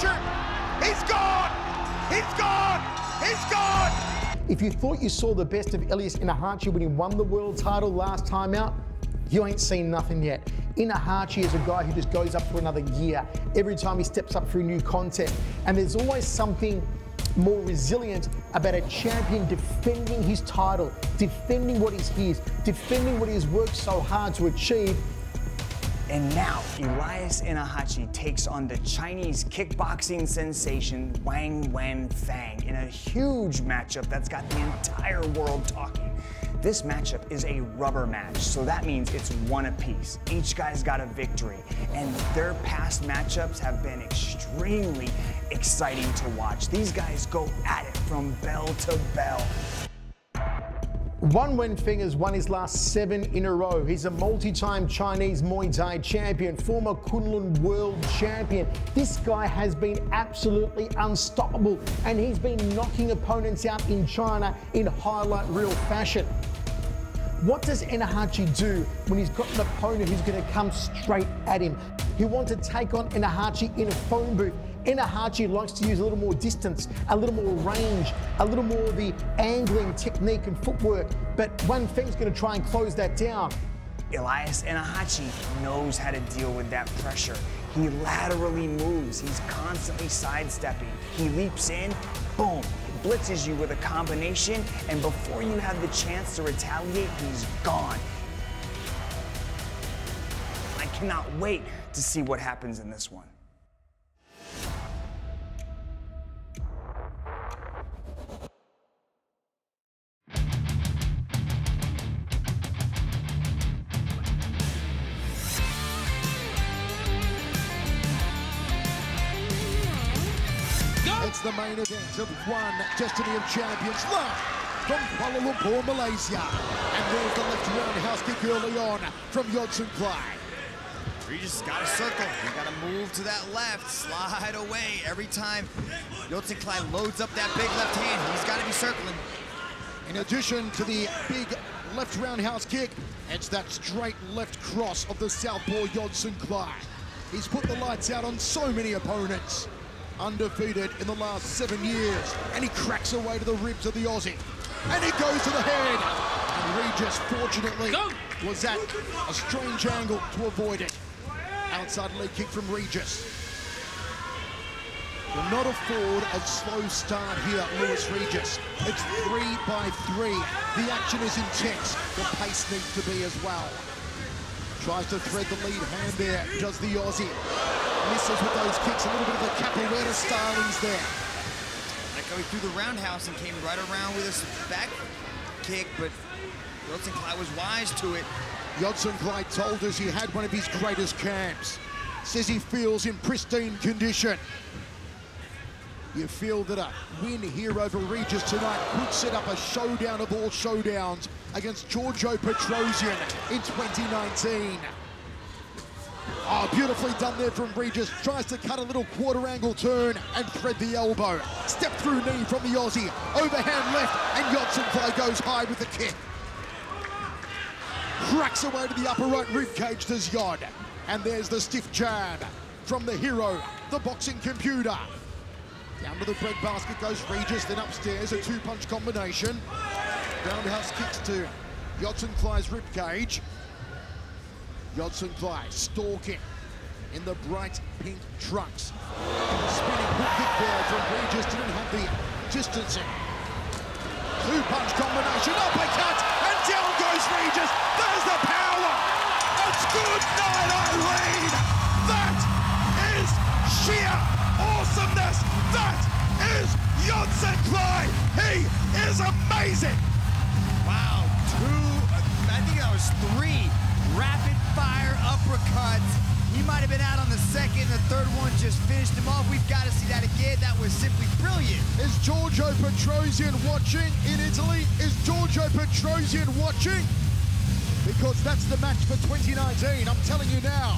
He's gone. He's gone. He's gone. If you thought you saw the best of Ilias Ennahachi when he won the world title last time out, you ain't seen nothing yet. Ennahachi is a guy who just goes up for another year every time he steps up for a new contest. And there's always something more resilient about a champion defending his title, defending what is his, defending what he has worked so hard to achieve. And now, Ilias Ennahachi takes on the Chinese kickboxing sensation Wang Wenfeng in a huge matchup that's got the entire world talking. This matchup is a rubber match, so that means it's one apiece. Each guy's got a victory, and their past matchups have been extremely exciting to watch. These guys go at it from bell to bell. Wang Wenfeng has won his last seven in a row. He's a multi-time Chinese Muay Thai champion, former Kunlun world champion. This guy has been absolutely unstoppable, and he's been knocking opponents out in China in highlight reel fashion. What does Ennahachi do when he's got an opponent who's going to come straight at him? He wants to take on Ennahachi in a phone booth. Ennahachi likes to use a little more distance, a little more range, a little more of the angling technique and footwork, but Wang Feng's going to try and close that down. Ilias Ennahachi knows how to deal with that pressure. He laterally moves. He's constantly sidestepping. He leaps in, boom, blitzes you with a combination, and before you have the chance to retaliate, he's gone. I cannot wait to see what happens in this one. It's the main event of one Destiny of Champions live from Kuala Lumpur, Malaysia. And there's the left roundhouse kick early on from Yodsanklai. just got to circle. You got to move to that left, slide away. Every time Yodsanklai loads up that big left hand, he's got to be circling. In addition to the big left roundhouse kick, it's that straight left cross of the southpaw Yodsanklai. He's put the lights out on so many opponents undefeated in the last seven years. And he cracks away to the ribs of the Aussie. And he goes to the head. And Regis, fortunately, Go. was at a strange angle to avoid it. Outside leg kick from Regis. Will not afford a slow start here, Luis Regis. It's three by three. The action is intense. The pace needs to be as well. Tries to thread the lead hand there, does the Aussie misses with those kicks. A little bit of the capoeira stylings there. Like going through the roundhouse and came right around with a back kick, but Yodsanklai was wise to it. Yodsanklai told us he had one of his greatest camps. Says he feels in pristine condition. You feel that a win here over Regis tonight could set up a showdown of all showdowns against Giorgio Petrosyan in 2019. Oh, beautifully done there from Regis. Tries to cut a little quarter angle turn and thread the elbow. Step through knee from the Aussie. Overhand left, and Yodson goes high with the kick. Cracks away to the upper right rib cage, does Yod. And there's the stiff jab from the hero, the boxing computer. Down to the bread basket goes Regis, then upstairs, a two-punch combination. Roundhouse kicks to Yodsanklai's rib cage. Yodsanklai stalking in the bright pink trunks. Spinning hook kick there from Regis, didn't have the distancing. Two-punch combination, uppercut, and down goes Regis. There's the power. It's good night, Irene. That is sheer awesomeness. That is Yodson Clay. He is amazing. Wow, two, I think that was three rapid fire uppercuts. He might have been out on the second. The third one just finished him off. We've got to see that again. That was simply brilliant. Is Giorgio Petrosyan watching in Italy? Is Giorgio Petrosyan watching? Because that's the match for 2019. I'm telling you now.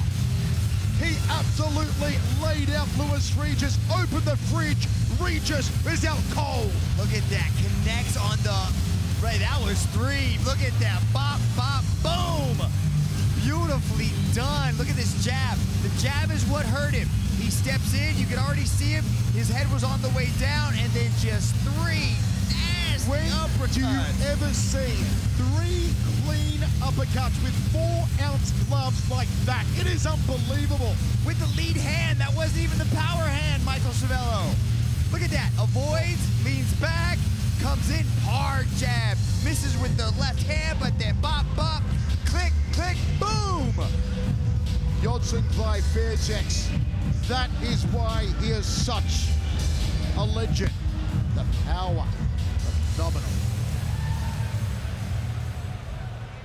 He absolutely laid out Luis Regis, opened the fridge. Regis is out cold. Look at that. Connects on the... Right, that was three. Look at that. Bop, bop, boom. Beautifully done. Look at this jab. The jab is what hurt him. He steps in, you can already see him. His head was on the way down, and then just three nasty When uppercuts. do you ever see three clean uppercuts with four ounce gloves like that? It is unbelievable. with the lead hand. That wasn't even the power hand, Michael Schiavello. Look at that. Avoids, leans back, comes in, hard jab. Misses with the left hand, but then bop, bop, click, click, boom. Jodson Clay Fairsex. That is why he is such a legend. The power, phenomenal.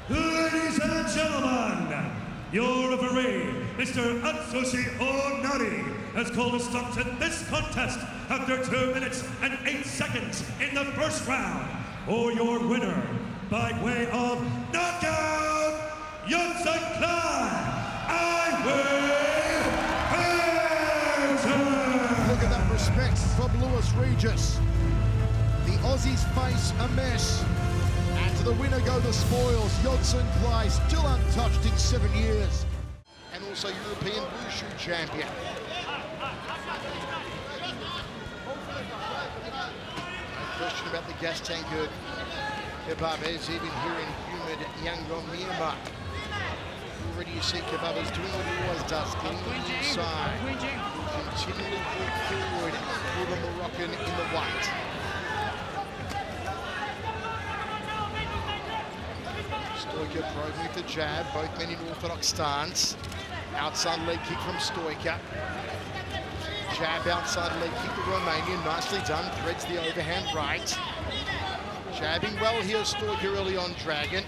Ladies and gentlemen, your referee, Mr. Atsushi Onari, has called a stop to this contest after 2 minutes and 8 seconds in the first round. For your winner, by way of knockout, Yunsen Klein, I Look at that respect from Luis Regis. The Aussies face a mess. And to the winner go the spoils. Jodson Clay, still untouched in seven years. And also European Wushu champion. Question about the gas tanker Khbabez, even here in humid Yangon, Myanmar. Already you see Khbabez doing what he always does, getting the inside. Continually forward for the Moroccan in the white. Stoica probing with the jab, both men in orthodox stance. Outside leg kick from Stoica. Jab outside leg kick to Romania, nicely done, threads the overhand right. Jabbing well here, Stoica early on Dragon.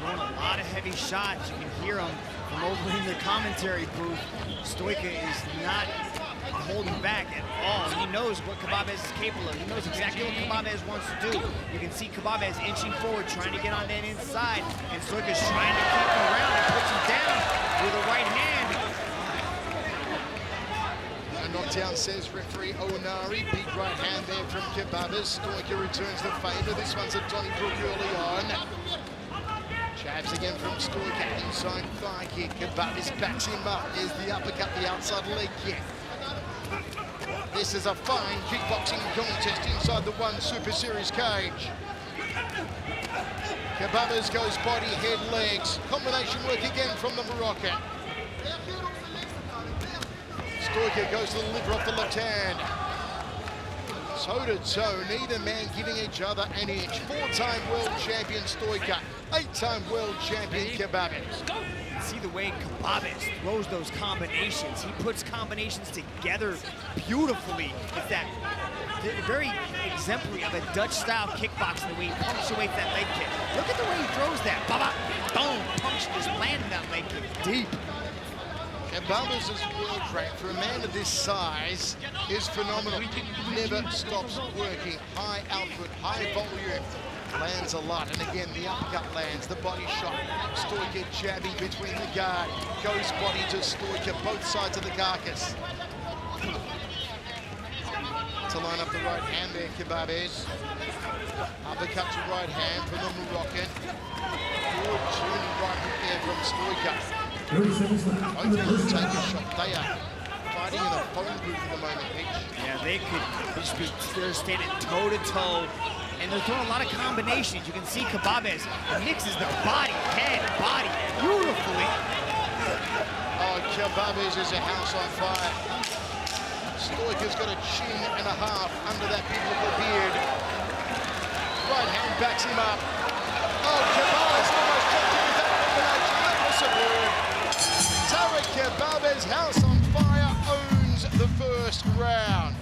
Throwing a lot of heavy shots. You can hear him from over in the commentary booth. Stoica is not holding back at all. He knows what Khbabez is capable of. He knows exactly what Khbabez wants to do. You can see Khbabez inching forward, trying to get on that inside, and Stoica's trying to keep him around and puts him down with a right hand. A knockdown, says referee Onari. Big right hand there from Khbabez. Stoica returns the favour. This one's a Donnybrook early on. Jabs again from Stoica. Inside thigh kick. Khbabez backs him up. There's the uppercut, the outside leg kick. This is a fine kickboxing contest inside the one Super Series cage. Khbabez goes body, head, legs. Combination work again from the Moroccan. Stoica goes to the liver off the left hand. Toe to toe, neither man giving each other an inch. Four-time world champion Stoica, eight-time world champion Khbabez. See the way Khbabez throws those combinations. He puts combinations together beautifully. It's that very exemplary of a Dutch-style kickboxing, the way he punctuates that leg kick. Look at the way he throws that. Ba-ba, boom, punch just landed that leg kick deep. Khbabez' world rate for a man of this size is phenomenal. Never stops working. High output, high volume. Lands a lot, and again, the uppercut lands, the body shot. Stoica jabbing between the guard. Goes body to Stoica, both sides of the carcass. To line up the right hand there, Khbabez. Uppercut to right hand from the Moroccan. Good turning right there from Stoica. Both take a shot. They are fighting in a phone booth at the moment, Peach. Yeah, they could just be they're standing toe to toe, and they're throwing a lot of combinations. You can see Khbabez mixes the body, head, body beautifully. Oh, Khbabez is a house on fire. Stoica's got a chin and a half under that biblical beard. Right hand backs him up. Oh, Khbabez almost dropped him with that combination. That was superb. Tarik house on fire, owns the first round.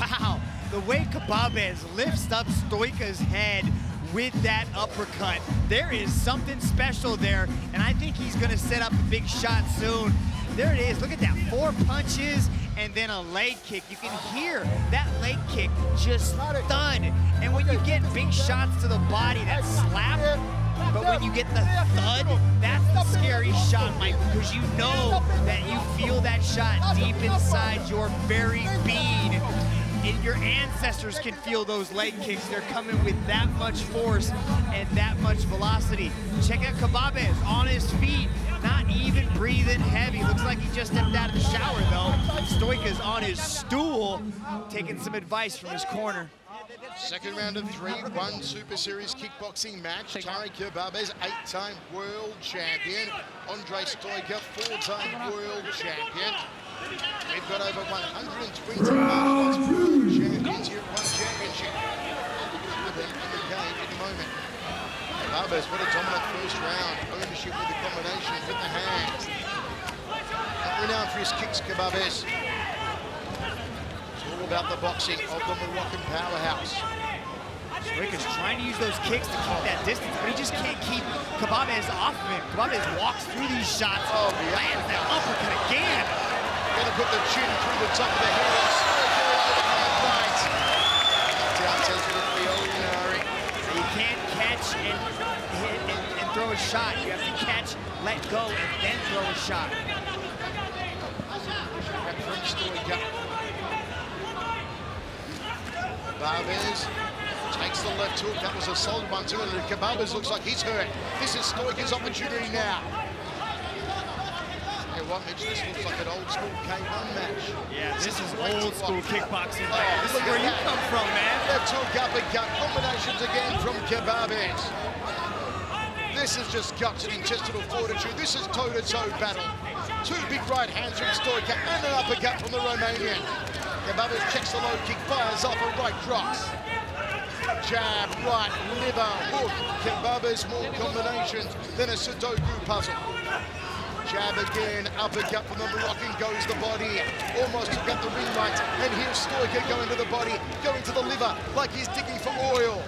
Wow, the way Khbabez lifts up Stoica's head with that uppercut, there is something special there, and I think he's gonna set up a big shot soon. There it is, look at that, four punches and then a leg kick. You can hear that leg kick just thud. And when you get big shots to the body that slap, but when you get the thud, that's the scary shot, Mike, because you know that you feel that shot deep inside your very being. And your ancestors can feel those leg kicks. They're coming with that much force and that much velocity. Check out Khbabez on his feet, not even breathing heavy. Looks like he just stepped out of the shower though. Stoica's on his stool, taking some advice from his corner. Second round of three, one Super Series kickboxing match. Tarik Khbabez, eight-time world champion. Andre Stoica, four-time world champion. We've got over 120 martial world champions here at One Championship. in the cage moment. Khbabez, what a dominant first round. Ownership with the combinations with the hands. Not renowned for his kicks, Khbabez about the boxing of the Moroccan powerhouse. Rick is trying to use those kicks to keep that distance, but he just can't keep Khbabez off of him. Khbabez walks through these shots, oh, yeah. lands that uppercut again. Gonna put the chin through the top of the head of right. Down says Ripleonari. So you can't catch and hit and, and throw a shot. You have to catch, let go, and then throw a shot. Stoica. Takes the left hook. That was a solid one too. And Khbabez looks like he's hurt. This is Stoica's opportunity now. Hey, what, Mitch? This looks like an old school K1 match. Yeah, this, is old school kickboxing. Oh, this is where you come from, man. Left hook, uppercut, combinations again from Khbabez. This is just guts and intestinal fortitude. This is toe-to-toe -to -toe battle. Two big right hands from Stoica and an uppercut from the Romanian. Khbabez checks the low kick, fires off a right cross. Jab, right, liver, hook. Khbabez more combinations than a Sudoku puzzle. Jab again, uppercut from the Moroccan, goes the body. Almost took out the ring right, and here's Stoica going to the body, going to the liver, like he's digging for oil.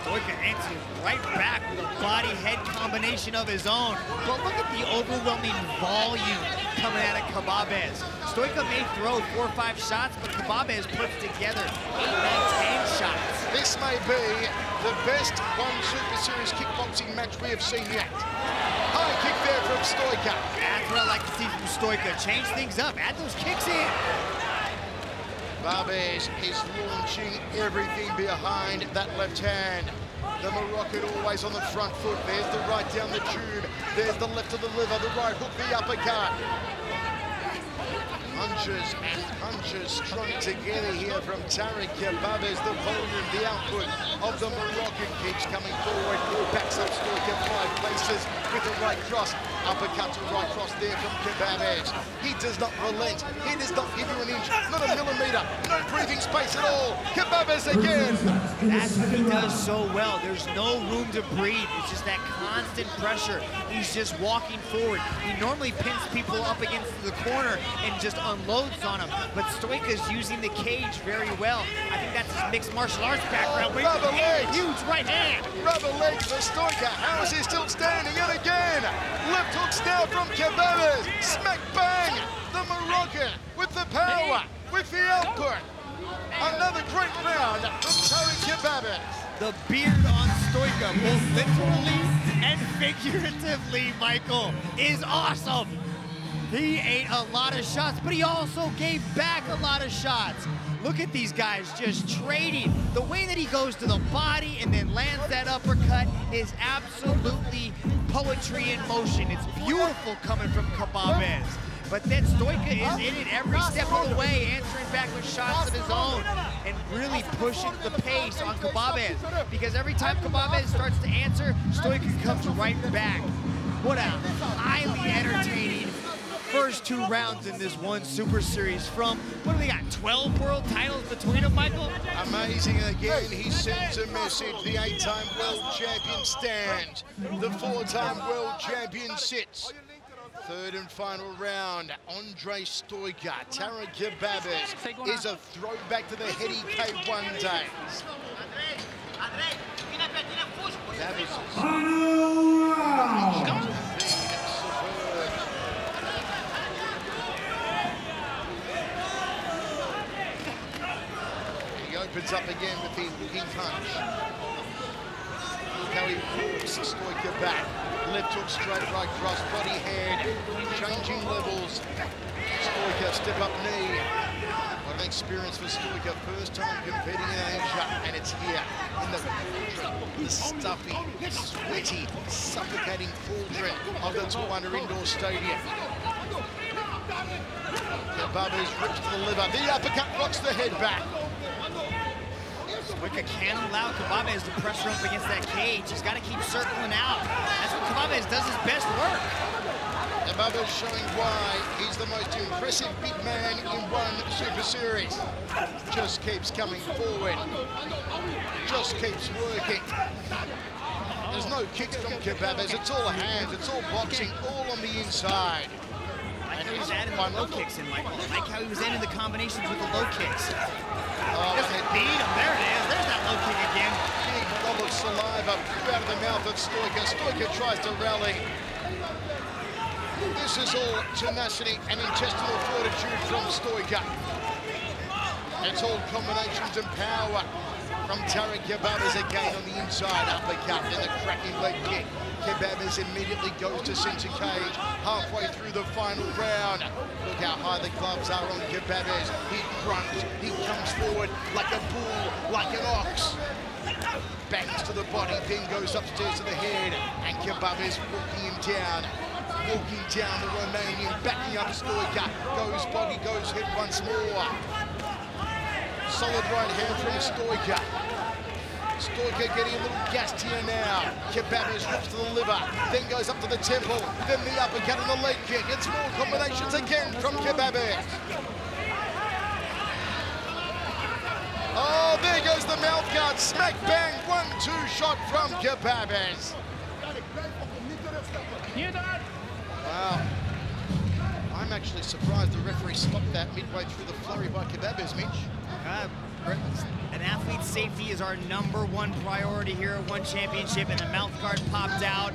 Stoica answers right back with a body-head combination of his own. But look at the overwhelming volume coming out of Khbabez. Stoica may throw four or five shots, but Khbabez puts together eight, nine, ten shots. This may be the best one Super Series kickboxing match we have seen yet. High kick there from Stoica. That's what I like to see from Stoica. Change things up, add those kicks in. Khbabez is launching everything behind that left hand. The Moroccan always on the front foot. There's the right down the tube. There's the left of the liver, the right hook, the uppercut. Punches and punches strung together here from Tarik Khbabez. The volume, the output of the Moroccan keeps coming forward. Backs up Stoica five places with the right cross. Uppercut to right cross there from Khbabez. He does not relent. He does not give you an inch, not a millimeter. No breathing space at all. Khbabez again. That's what he does so well. There's no room to breathe. It's just that constant pressure. He's just walking forward. He normally pins people up against the corner and just unloads on them. But Stoica's using the cage very well. I think that's his mixed martial arts background. Rubber legs. Huge right hand. Rubber legs for Stoica. How is he still standing? Snare from Khbabez. Smack bang. The Moroccan with the power, with the output. Another great round from Khbabez. The beard on Stoica, both literally and figuratively, Michael, is awesome. He ate a lot of shots, but he also gave back a lot of shots. Look at these guys just trading. The way that he goes to the body and then lands that uppercut is absolutely poetry in motion. It's beautiful coming from Khbabez. But then Stoica is in it every step of the way, answering back with shots of his own and really pushing the pace on Khbabez. Because every time Khbabez starts to answer, Stoica comes right back. What a highly entertaining first two rounds in this one Super Series from, what do we got, 12 world titles between them, Michael? Amazing again, he sends a message. The eight-time world champion stands. The four-time world champion sits. Third and final round, Andre Stoica, Tara Khbabez is a throwback to the heady K1 days. Final round. Opens up again with the looking punch. Look how he walks Stoica back. Left hook straight right cross, body head, changing levels. Stoica step up knee. What an experience for Stoica. First time competing in Asia, and it's here in the, the stuffy, sweaty, suffocating cauldron of the Thuwunna Indoor Stadium. Khbabez ripped to the liver. The uppercut rocks the head back. Stoica can't allow Khbabez to pressure up against that cage. He's got to keep circling out. That's what Khbabez does his best work. Khbabez showing why he's the most impressive big man in one Super Series. Just keeps coming forward. Just keeps working. There's no kicks from Khbabez. It's all hands. It's all boxing, all on the inside. I like how adding the low kicks in, Michael. I like how he was adding the combinations with the low kicks. Oh, Just beat him. There it is. Again. big blob of saliva out of the mouth of Stoica. Stoica tries to rally. This is all tenacity and intestinal fortitude from Stoica. It's all combinations and power from Tarik Khbabez again on the inside uppercut and the cracking leg kick. Khbabez immediately goes to center cage halfway through the final round. Look how high the gloves are on Khbabez. He grunts, he comes forward like a bull, like an ox. Bangs to the body, then goes upstairs to the head, and Khbabez walking him down. Walking down the Romanian, backing up Stoica. Goes body, goes head once more. Solid right hand from Stoica. Stoica getting a little gassed here now. Khbabez rips to the liver, then goes up to the temple, then the uppercut and the leg kick. It's more combinations again from Khbabez. Oh, there goes the mouth guard. Smack bang, one, two shot from Khbabez. Wow. I'm actually surprised the referee stopped that midway through the flurry by Khbabez, Mitch. An athlete's safety is our number one priority here at One Championship, and the mouth guard popped out.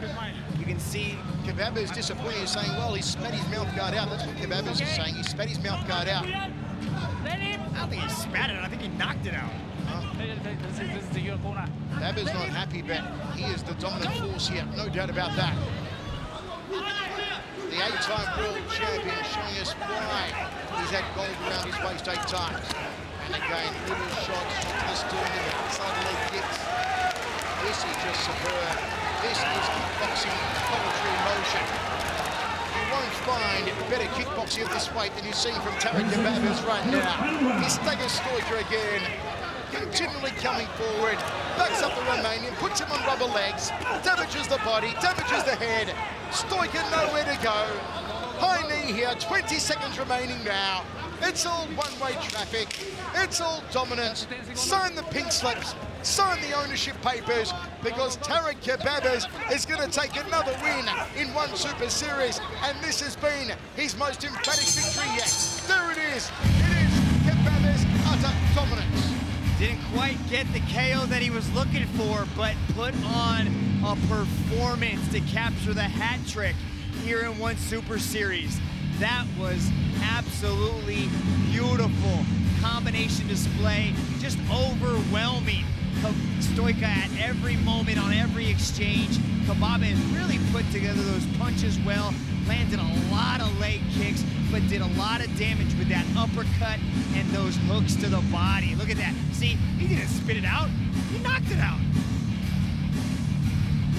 You can see Khbabez disappointed, saying, well, he spat his mouth guard out. That's what Khbabez is saying. He spat his mouth guard out. I don't think he spat it. I think he knocked it out. Khbabez not happy, but he is the dominant force here. No doubt about that. The eight-time world champion showing us why he's had gold around his waist eight times. Again, little shots, shots to the sternum, outside leg kicks. This is just superb. This is kickboxing in motion. You won't find better kickboxing at this weight than you're seeing from Tarik Khbabez right now. He staggers Stoica again, continually coming forward, backs up the Romanian, puts him on rubber legs, damages the body, damages the head. Stoica nowhere to go. High knee here, 20 seconds remaining now. It's all one-way traffic. It's all dominance. Sign the pink slips. Sign the ownership papers because Tarik Khbabez is going to take another win in one Super Series, and this has been his most emphatic victory yet. There it is. It is Khbabez' utter dominance. Didn't quite get the KO that he was looking for, but put on a performance to capture the hat trick here in one Super Series. That was absolutely beautiful. Combination display, just overwhelming. Stoica at every moment on every exchange. Khbabez really put together those punches well, landed a lot of leg kicks, but did a lot of damage with that uppercut and those hooks to the body. Look at that. See, he didn't spit it out, he knocked it out.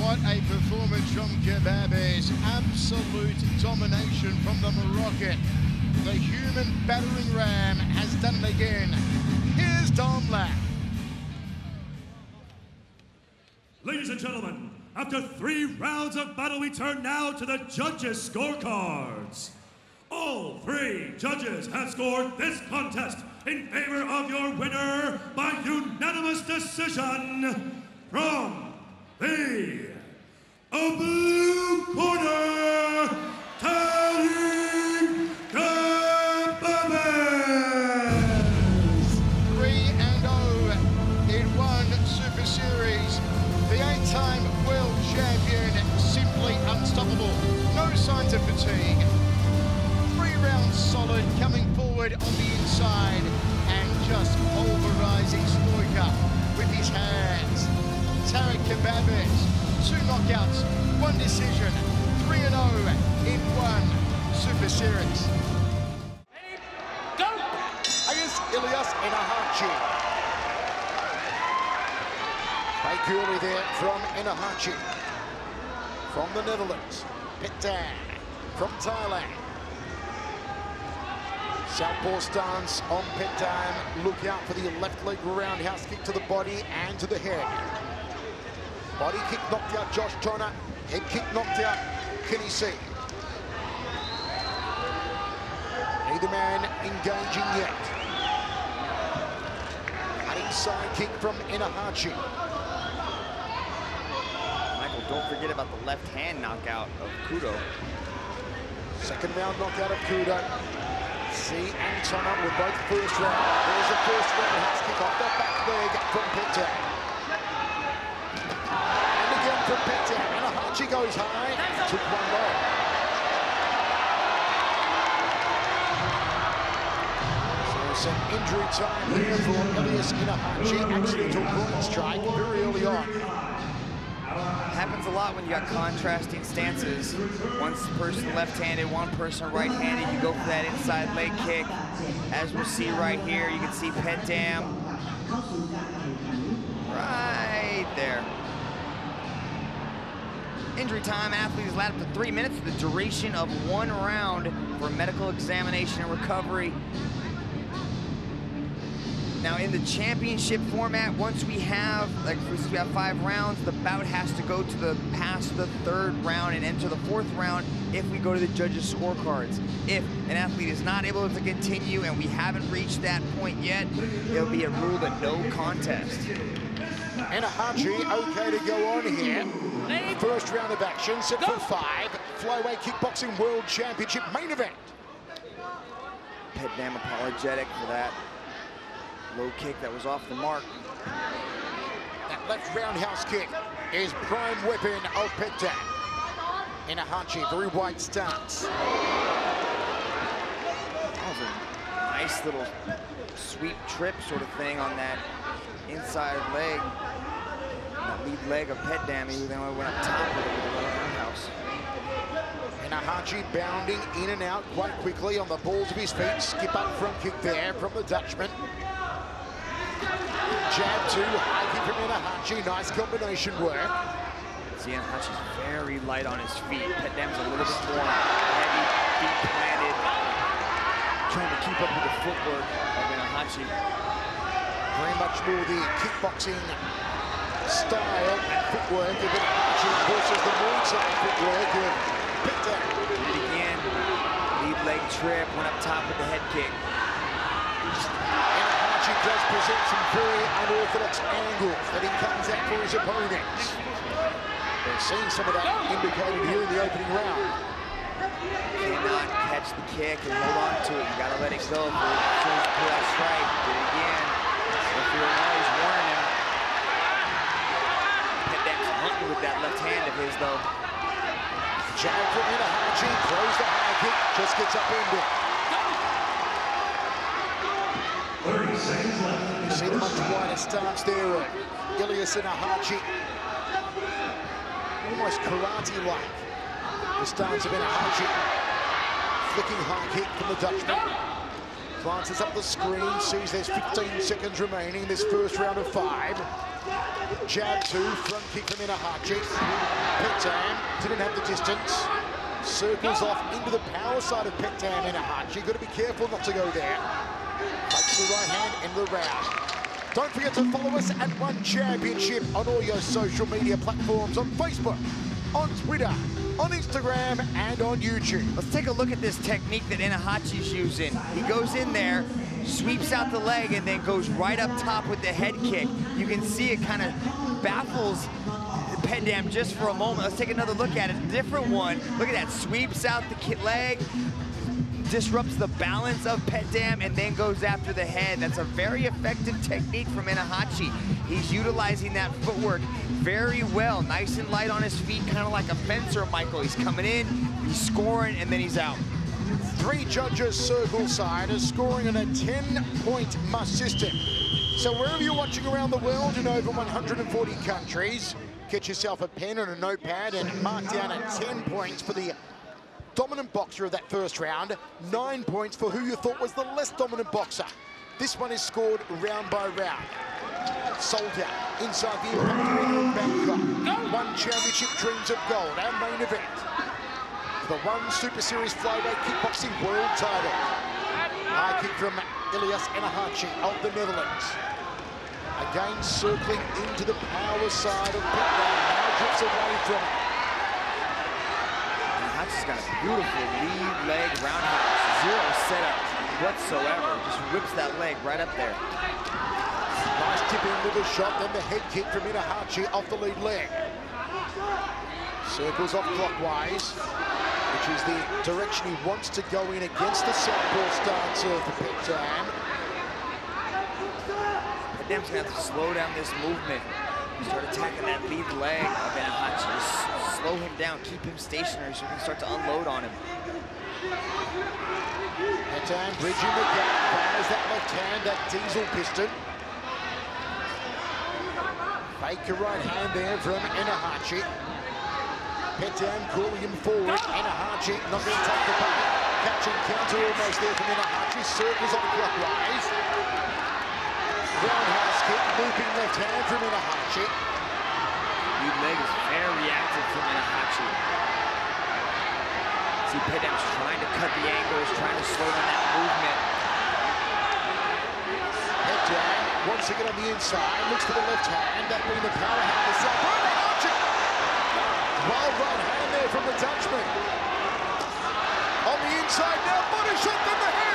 What a performance from Khbabez. Absolute domination from the Moroccan. The human battering ram has done it again. Here's Don Lack. Ladies and gentlemen, after three rounds of battle, we turn now to the judges' scorecards. All three judges have scored this contest in favor of your winner by unanimous decision from the blue corner, Tariq Early there from Ennahachi. From the Netherlands, Petchdam from Thailand. Southpaw stance on Petchdam. Look out for the left leg roundhouse kick to the body and to the head. Body kick knocked out Josh Tonner. Head kick knocked out Can Kenny C. Neither man engaging yet. Cutting side kick from Ennahachi. Don't forget about the left hand knockout of Kudo. Second round knockout of Kudo. And Tonner were both first round. There's the first roundhouse kick off the back leg from Petchdam. And again from Petchdam. Ennahachi goes high. Took one low. So some injury time here for Ilias Ennahachi. Accidental groin strike very early on. Happens a lot when you got contrasting stances. One person left-handed, one person right-handed. You go for that inside leg kick. As we'll see right here, you can see Petchdam right there. Injury time, athlete is allowed up to three minutes, the duration of one round for medical examination and recovery. Now in the championship format, once we have, like once we have five rounds, the bout has to go to the past the third round and enter the fourth round if we go to the judges' scorecards. If an athlete is not able to continue and we haven't reached that point yet, it'll be a rule of no contest. Ennahachi okay to go on here. First round of action, set for five. Flyweight Kickboxing World Championship main event. Petchdam apologetic for that low kick that was off the mark. That left roundhouse kick is prime weapon of a Ennahachi, very wide stance. That was a nice little sweep trip sort of thing on that inside leg. That lead leg of Petchdam, who then went up top with it with the roundhouse. Ennahachi bounding in and out quite quickly on the balls of his feet. Skip up front kick there from the Dutchman. Jab two, high kick from Ennahachi. Nice combination work. See, Ennahachi's very light on his feet. Petchdam's a little bit more heavy, feet planted, trying to keep up with the footwork of Ennahachi. Very much more the kickboxing style and footwork of Ennahachi versus the Muay Thai footwork of Petchdam. Again, lead leg trip, went up top with the head kick. Ennahachi does present some very unorthodox angles that he comes at for his opponents. We're seeing some of that indicated here in the opening round. Cannot catch the kick and hold on to it. You gotta let it go for as soon as you pull strike. Did it again. Referee knows, warning him. Pet hunting with that left hand of his though. Jab from Ennahachi, throws the high kick, just gets upended. 30 seconds left. You see the much wider stance there of Ilias Ennahachi. Almost karate-like. The stance of Ennahachi. Flicking high kick from the Dutchman. Glances up the screen, sees there's 15 seconds remaining in this first round of five. Jab two, front kick from Ennahachi. Petchdam didn't have the distance. Circles off into the power side of Petchdam Ennahachi. Got to be careful not to go there. Takes the right hand into the round. Don't forget to follow us at One Championship on all your social media platforms on Facebook, on Twitter, on Instagram, and on YouTube. Let's take a look at this technique that Ennahachi's using. He goes in there, sweeps out the leg, and then goes right up top with the head kick. You can see it kind of baffles Petchdam just for a moment. Let's take another look at it. A different one. Look at that. Sweeps out the leg, disrupts the balance of Petchdam, and then goes after the head. That's a very effective technique from Ennahachi. He's utilizing that footwork very well. Nice and light on his feet, kind of like a fencer, Michael. He's coming in, he's scoring, and then he's out. Three judges circle side is scoring on a 10-point must system. So wherever you're watching around the world in over 140 countries, get yourself a pen and a notepad and mark down at 10 points for the dominant boxer of that first round, nine points for who you thought was the less dominant boxer. This one is scored round by round. Sold out inside the Arena Bangkok. One championship dreams of gold, our main event. The one Super Series flyweight kickboxing world title. High kick from Ilias Ennahachi of the Netherlands. Again circling into the power side of Petchdam. Now drifts away from it. Ennahachi's got a beautiful lead leg roundhouse. Zero setup whatsoever. Just whips that leg right up there. Nice tipping with a shot, then the head kick from Ennahachi off the lead leg. Circles off clockwise, which is the direction he wants to go in against the southpaw stance of Petchdam. Petchdam's gonna have to slow down this movement. Start attacking that lead leg of Ennahachi. Just slow him down, keep him stationary so we can start to unload on him. Petchdam bridging the gap, fires that left hand, that diesel piston. Fake a right hand there from Ennahachi. Petchdam pulling him forward. Ennahachi not going to take the bait. Catching counter almost there from Ennahachi. Circles on the clockwise. Roundhouse kick, looping left hand from Ennahachi. Lead leg is very reactive from Ennahachi. See, Petchdam's trying to cut the angles, trying to slow down that movement. Petchdam once again on the inside, looks to the left hand, that being the power hand to South. Ennahachi! Wild right hand there from the Dutchman. On the inside now, body shot from the head.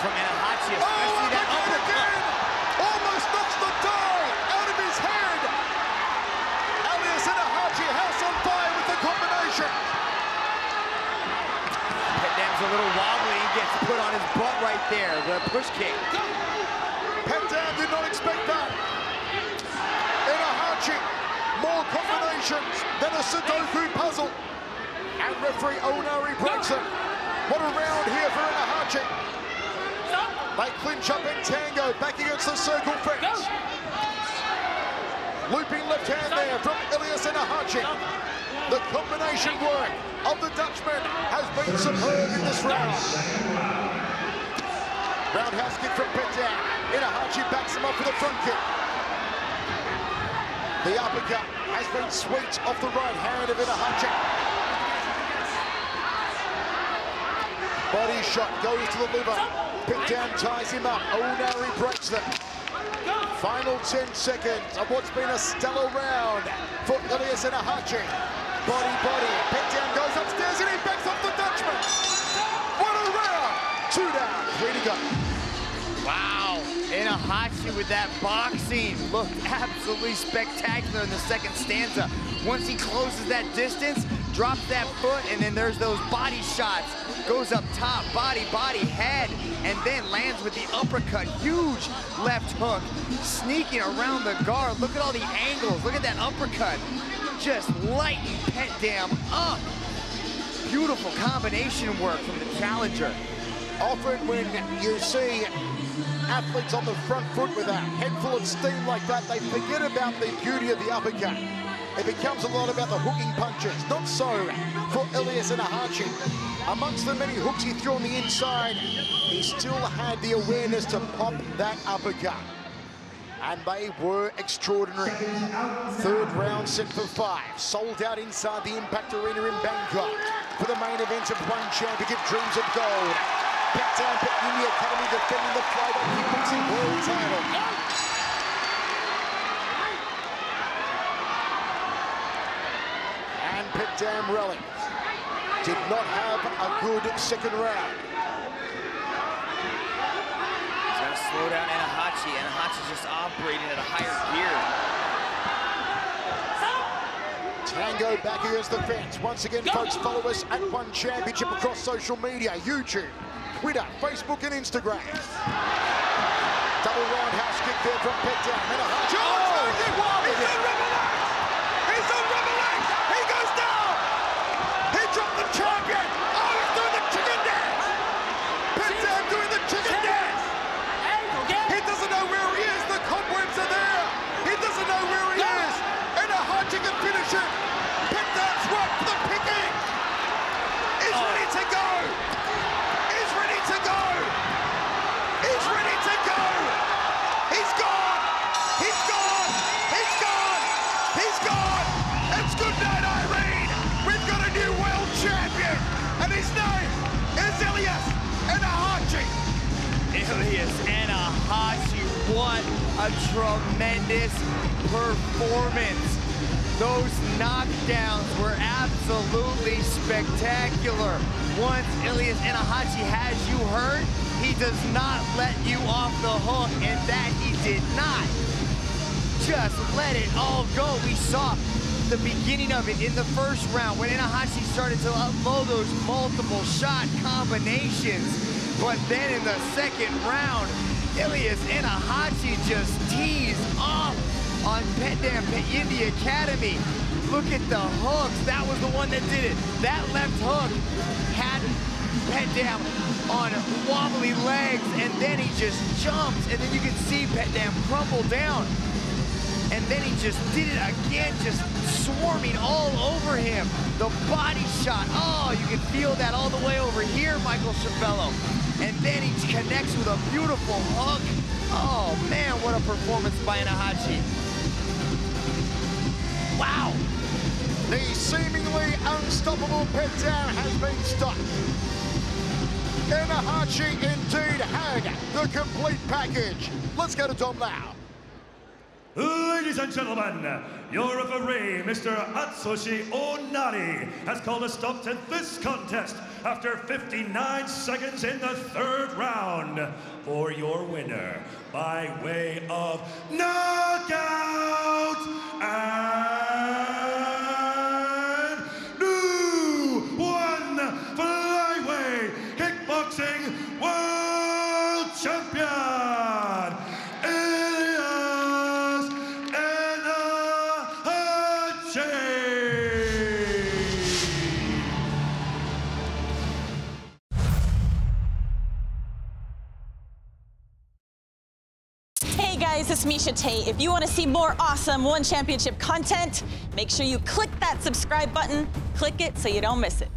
From Ennahachi, Oh, especially that uppercut. Almost knocks the die out of his head. Ilias Ennahachi, house on fire with the combination. Petchdam's a little wobbly. He gets put on his butt right there. The push kick. Petchdam did not expect that. Ennahachi, more combinations than a Sudoku puzzle. And referee Onari breaks it. What a round here for Ennahachi. They clinch up in tango, back against the circle fence. Looping left hand there from Ilias Ennahachi. The combination work of the Dutchman has been superb in this round. Roundhouse kick from Petchdam. Ennahachi backs him up with a front kick. The uppercut has been sweet off the right hand of Ennahachi. Body shot goes to the liver. Petchdam ties him up. Oh, now he breaks them. Final 10 seconds of what's been a stellar round for Ilias Ennahachi. Body, body. Petchdam goes upstairs and he backs up the Dutchman. What a round! Two down, three to go. Wow. Ennahachi with that boxing looked absolutely spectacular in the second stanza. Once he closes that distance, drops that foot, and then there's those body shots. Goes up top, body, body, head, and then lands with the uppercut. Huge left hook, sneaking around the guard. Look at all the angles. Look at that uppercut. Just lighting Petchdam up. Beautiful combination work from the challenger. Often when you see athletes on the front foot with a head full of steam like that, they forget about the beauty of the uppercut. It becomes a lot about the hooking punches. Not so for Ilias and Ennahachi. Amongst the many hooks he threw on the inside, he still had the awareness to pop that uppercut. And they were extraordinary. Third round set for five. Sold out inside the Impact Arena in Bangkok for the main event of One Championship Dreams of Gold. Petchdam Petchdam Academy defending the flyweight kickboxing world title. And Petchdam Rally did not have a good second round. He's got to slow down Ennahachi. Ennahachi's just operating at a higher gear. Tango back against the fence. Once again, folks, follow us at One Championship across social media, YouTube, Twitter, Facebook, and Instagram. Double roundhouse kick there from Petchdam. Ennahachi. Oh, tremendous performance. Those knockdowns were absolutely spectacular. Once Ilias Ennahachi has you hurt, he does not let you off the hook, and that he did not. Just let it all go. We saw the beginning of it in the first round when Ennahachi started to upload those multiple shot combinations. But then in the second round, Ilias Ennahachi just teased off on Petchdam Yindi Academy. Look at the hooks. That was the one that did it. That left hook had Petchdam on wobbly legs, and then he just jumps, and then you can see Petchdam crumble down. And then he just did it again, just swarming all over him. The body shot, oh, you can feel that all the way over here, Michael Schiavello. And then he connects with a beautiful hook. Oh man, what a performance by Ennahachi. Wow. The seemingly unstoppable Petchdam has been stopped. Ennahachi indeed had the complete package. Let's go to Dom now. Ladies and gentlemen, your referee, Mr. Atsushi Onari, has called a stop to this contest after 59 seconds in the third round for your winner by way of knockout and It's Miesha Tate. If you want to see more awesome One Championship content, make sure you click that subscribe button. Click it so you don't miss it.